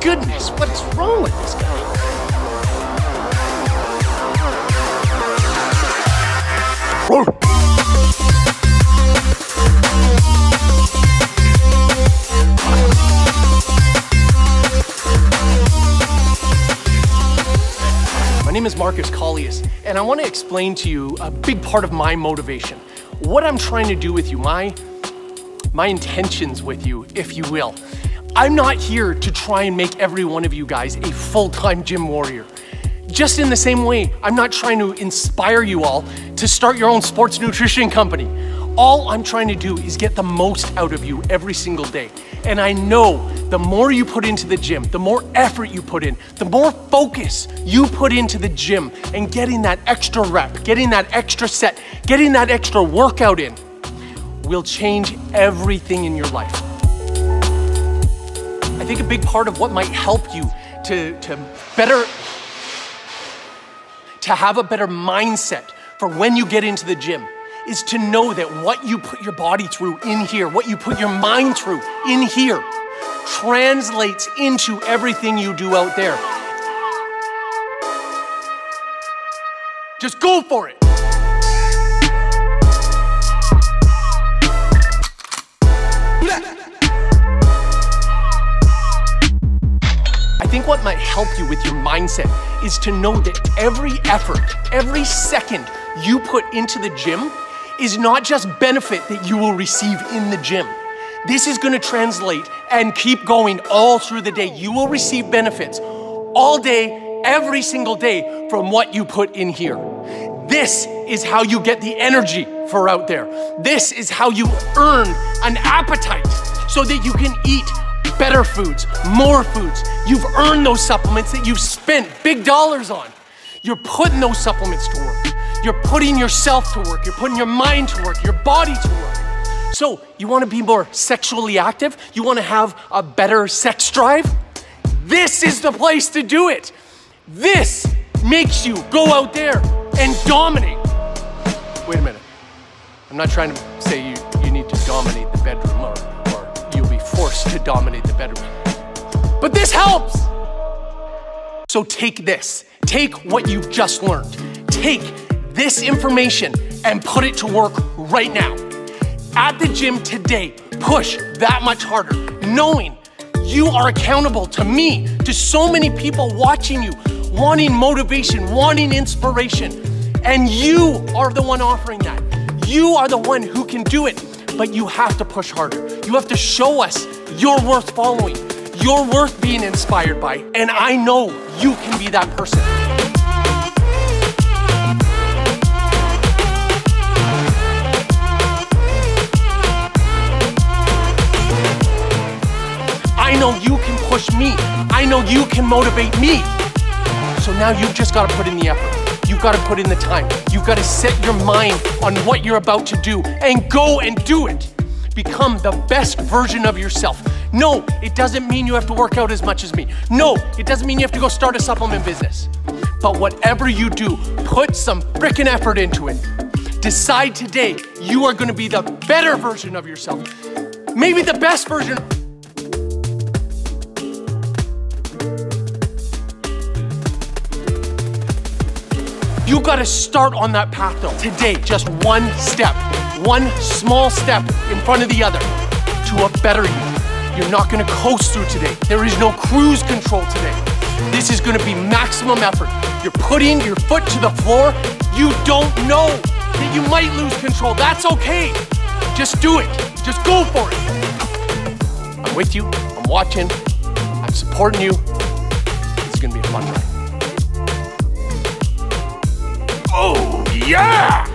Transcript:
goodness, what's wrong with this guy? My name is Markus Kaulius, and I want to explain to you a big part of my motivation. What I'm trying to do with you, my, my intentions with you, if you will. I'm not here to try and make every one of you guys a full-time gym warrior. Just in the same way, I'm not trying to inspire you all to start your own sports nutrition company. All I'm trying to do is get the most out of you every single day. And I know the more you put into the gym, the more effort you put in, the more focus you put into the gym and getting that extra rep, getting that extra set, getting that extra workout in will change everything in your life. I think a big part of what might help you to, to better, to have a better mindset for when you get into the gym is to know that what you put your body through in here, what you put your mind through in here, translates into everything you do out there. Just go for it. Think what might help you with your mindset is to know that every effort, every second you put into the gym is not just benefit that you will receive in the gym. This is gonna translate and keep going all through the day. You will receive benefits all day, every single day from what you put in here. This is how you get the energy for out there. This is how you earn an appetite so that you can eat better foods, more foods. You've earned those supplements that you've spent big dollars on. You're putting those supplements to work. You're putting yourself to work. You're putting your mind to work, your body to work. So, you wanna be more sexually active? You wanna have a better sex drive? This is the place to do it. This makes you go out there and dominate. Wait a minute. I'm not trying to say you, you need to dominate the bedroom or, forced to dominate the bedroom. But this helps. So take this. Take what you've just learned. Take this information and put it to work right now. At the gym today, push that much harder, knowing you are accountable to me, to so many people watching you, wanting motivation, wanting inspiration. And you are the one offering that. You are the one who can do it, but you have to push harder. You have to show us you're worth following, you're worth being inspired by. And I know you can be that person. I know you can push me. I know you can motivate me. So now you've just got to put in the effort. You've got to put in the time. You've got to set your mind on what you're about to do and go and do it. Become the best version of yourself. No, it doesn't mean you have to work out as much as me. No, it doesn't mean you have to go start a supplement business. But whatever you do, put some freaking effort into it. Decide today you are going to be the better version of yourself. Maybe the best version You gotta start on that path though. Today, just one step, one small step in front of the other to a better you. You're not gonna coast through today. There is no cruise control today. This is gonna be maximum effort. You're putting your foot to the floor. You don't know that you might lose control. That's okay. Just do it. Just go for it. I'm with you. I'm watching. I'm supporting you. This is gonna be a fun ride. Yeah!